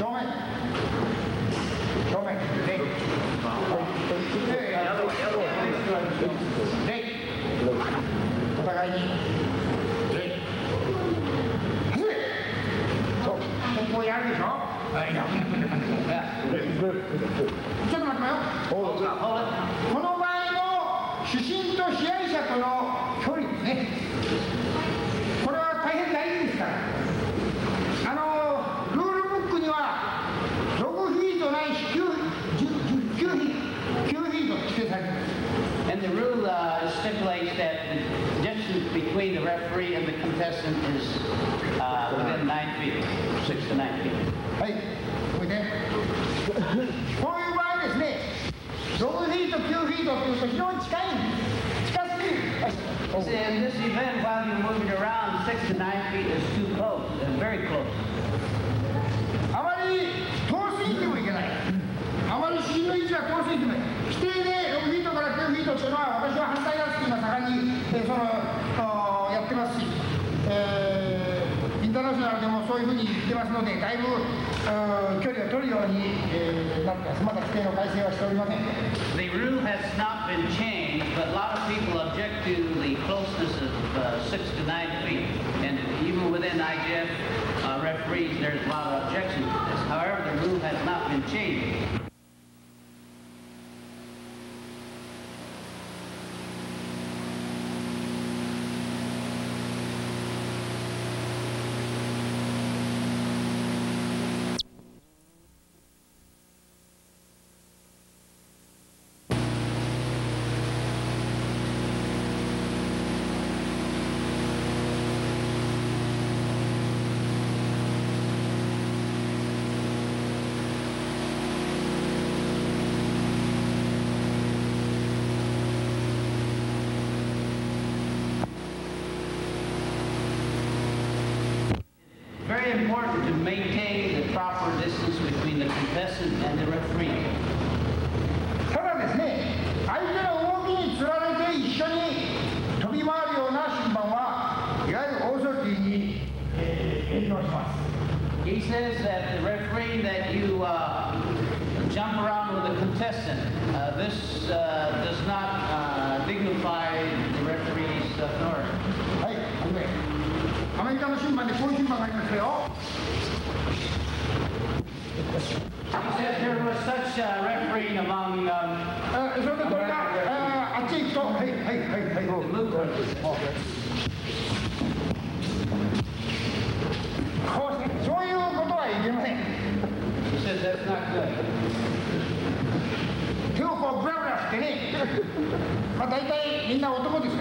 正面。正面。礼礼お互いに。礼そう。こうやるでしょ？ちょっと待ってよ。この場合の主審と支配者との距離ですね between the referee and the contestant is uh, within nine feet, six to nine feet. はいこれでこういう場合ですね6フィート9フィートっていうと非常に近い近すぎるはい See, In this event, while you're moving around, six to nine feet is too close, uh, very close. あまり遠すぎてもいけないあまり指の位置が遠すぎてもいけない でもそういうふうに言ってますので、だいぶ距離を取るように、えー、なってます。まだ規定の改正はしておりません。The rule has not been changed, but a lot of people object to the closeness of uh, six to nine feet. And even within IJF uh, referees, there's a lot of objection to this. However, the rule has not been changed. important to maintain the proper distance between the contestant and the referee. ただですね相手の動きにつられて一緒に飛び回るような審判はいわゆるオーソリティに、えー、影響します He says that the referee that you uh, jump around with a contestant, uh, this uh, does not uh, dignify the referee's authority. はい、はじめアメリカの審判でこういう そういうことはいけません。手をこうブラブラしてね。まあ大体みんな男です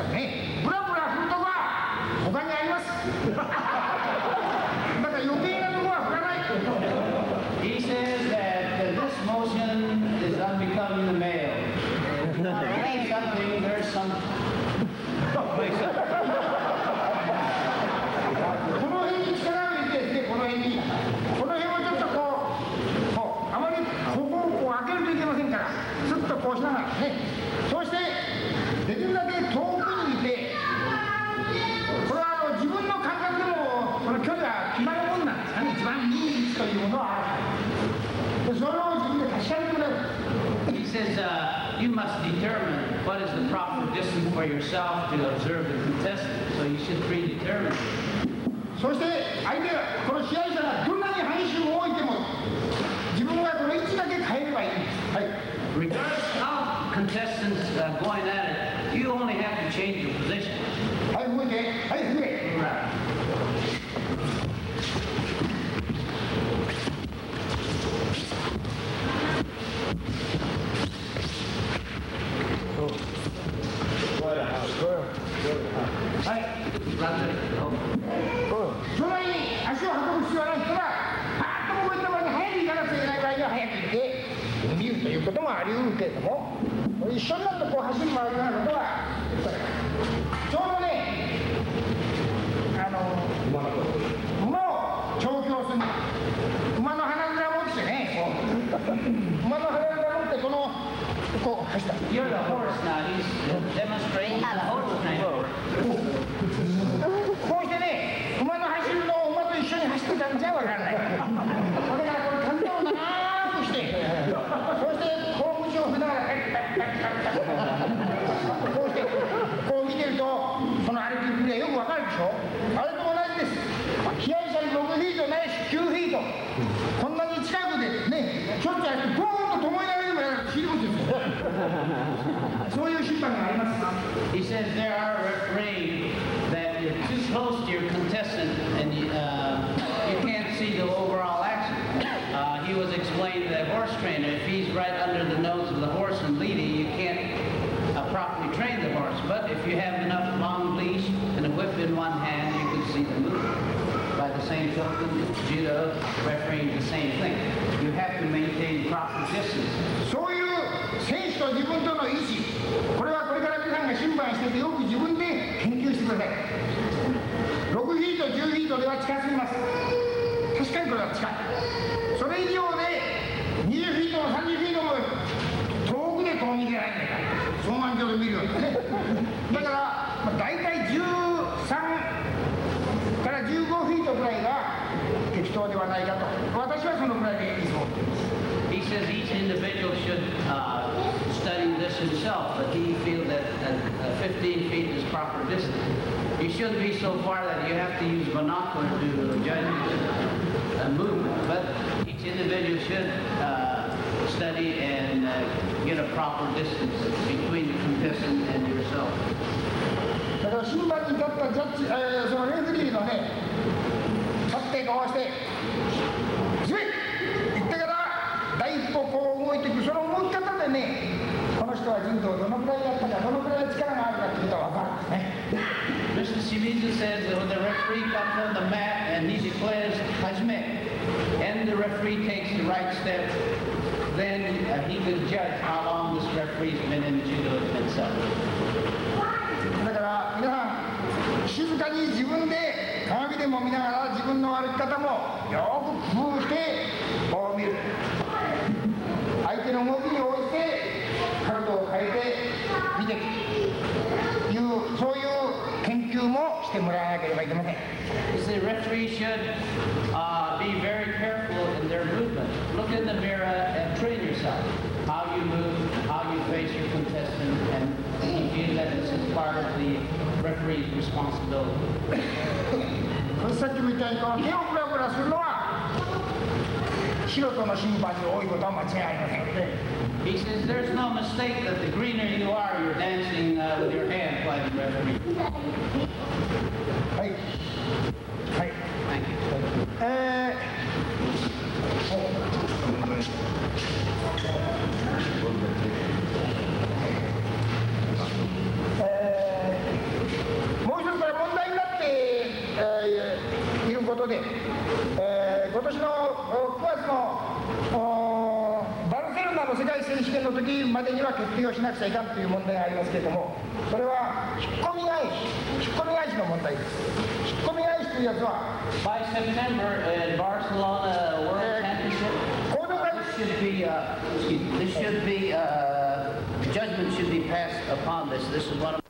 says uh, you must determine what is the proper distance for yourself to observe the contestant. So you should predetermine. そして相手がこの支配者がどんなに範囲を置いても自分がこの位置だけ変えればいいんですはい Regardless how contestants uh, going at it, you only have to change your position. はい動いてはい踏め Right. Rather, oh, そん。なに足を運ぶ必要はない人がパーッと動いた場合に早く行かなくちゃいけない場合には早く行って見るということもあり得るけれども一緒になってこう走り回るようなことはちょうどねあの馬を調教する馬の鼻面持ってねこう。馬の鼻面持ってこのこう走ったその歩きっぷりはよくわかるでしょ？あれと同じです。被害者に6フィートないし9フィート。こんなに近くでねちょっとやってボーンと巴投られるやられて死ぬんですよ。そういう審判があります。He says there are same token, judo, refereeing the same thing. You have to maintain proper distance. そういう選手と自分との意思。これはこれから皆さんが審判しててよく自分で研究してください。6フィート10フィートでは近すぎます。確かにこれは近い。それ以上で20フィートも30フィートも遠くで遠見でないんだから双眼鏡で見るようにね。だから、まあ、大体13 15フィートぐらいが適当ではないかと私はそのぐらいでいいと思っています He says each individual should uh, study this himself, but he feels that uh, 15 feet is proper distance. You shouldn't be so far that you have to use binocular to judge his uh, movement, but each individual should uh, study and uh, get a proper distance between the contestant and yourself. だから審判に立ったジャッジ、えーそのレフェリーのね、 立ってこうして、ズイッ言ってから、第一歩こう動いていく、その動き方でね、この人は柔道どのくらいやったか、どのくらい力があるかってことが分かるんですね。Mr. Shimizu says that when the referee comes on the mat and he declares Hajime, and the referee takes the right step, then uh, he can judge how long this referee's been in judo himself. だから皆さん、静かに自分で鏡でも見ながら、自分の歩き方もよく工夫して、こう見る。相手の動きに応じて、角度を変えて見ていく。いうそういう研究もしてもらわなければいけません。 The referee should uh, be very careful in their movement. Look in the mirror and train yourself. How you move, how you face your contestant, and he feels that this is part of the referee's responsibility. そしてさっきみたいにこの手をブラブラするのは素人の審判に多いことは間違いありません。 He says there's no mistake that the greener you are, you're dancing uh, with your hand by the referee. は で、えー今年のお9月のおバルセロナの世界選手権の時までには決定をしなくちゃいかんという問題がありますけれどもそれは引っ込み返し引っ込み返しの問題です引っ込み返しというやつは By September in Barcelona World Championship, this should be, uh, this should be, uh, judgment should be passed upon this. This is one of